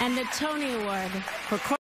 and the Tony Award for